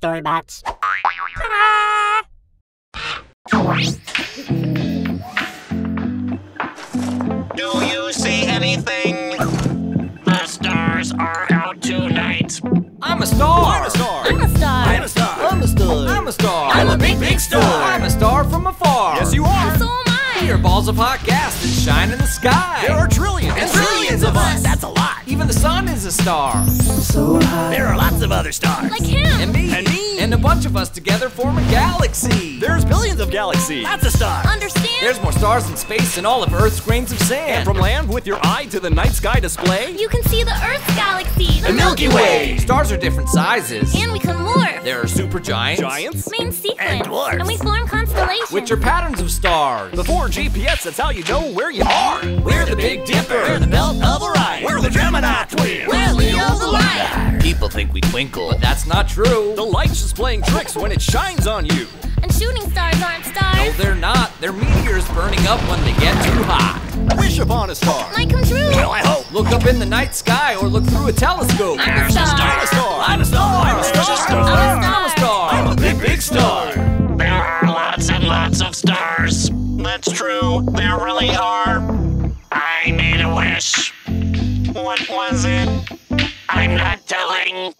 Storybots. Do you see anything? The stars are out tonight. I'm a star. I'm a star. Am I. We are balls of hot gas that shine in the sky. There are trillions and trillions of us. That's a lot. Even the sun is a star. So high. There are lots of other stars. Like him. And me. And me. And a bunch of us together form a galaxy. There's of galaxies. That's a star. Understand? There's more stars in space than all of Earth's grains of sand. And from land with your eye to the night sky display. you can see the Earth's galaxy. The, The Milky Way. Stars are different sizes. And we can morph. There are supergiants. Giants. Main sequence. And dwarfs. And we form constellations. Which are patterns of stars. Before GPS, that's how you know where you are. We're the Big Dipper. We're the Belt of Orion. We're the Gemini twins. We're Leo the Lion. People think we twinkle. But that's not true. The light's just playing tricks when it shines on you. And shooting stars aren't stars. No, they're not. They're meteors burning up when they get too hot. Wish upon a star. Might come true. Well, I hope. Look up in the night sky or look through a telescope. I'm a star. I'm a star. I'm a star. I'm a star. I'm a I'm a star. I'm a big, big star. There are lots and lots of stars. That's true, there really are. I made a wish. What was it? I'm not telling.